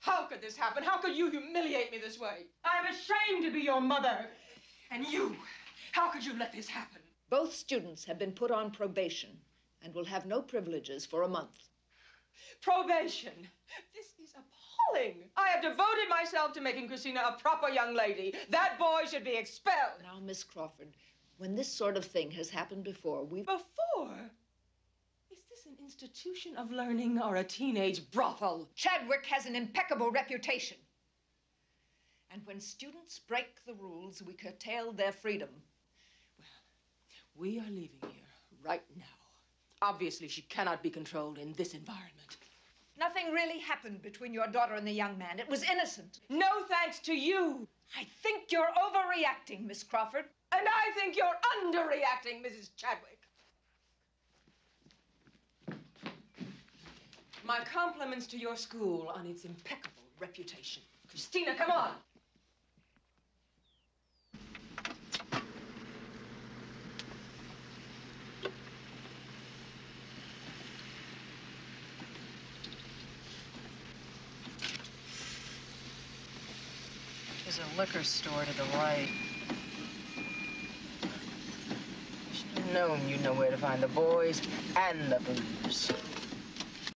How could this happen? How could you humiliate me this way? I'm ashamed to be your mother. And you, how could you let this happen? Both students have been put on probation and will have no privileges for a month. Probation. This is appalling. I have devoted myself to making Christina a proper young lady. That boy should be expelled. Now, Miss Crawford, when this sort of thing has happened before, we've. Before? Is this an institution of learning or a teenage brothel? Chadwick has an impeccable reputation. And when students break the rules, we curtail their freedom. Well, we are leaving here right now. Obviously, she cannot be controlled in this environment. Nothing really happened between your daughter and the young man. It was innocent. No thanks to you. I think you're overreacting, Miss Crawford. And I think you're underreacting, Mrs. Chadwick. My compliments to your school on its impeccable reputation. Christina, come on. There's a liquor store to the right. Should have known you know where to find the boys and the booze.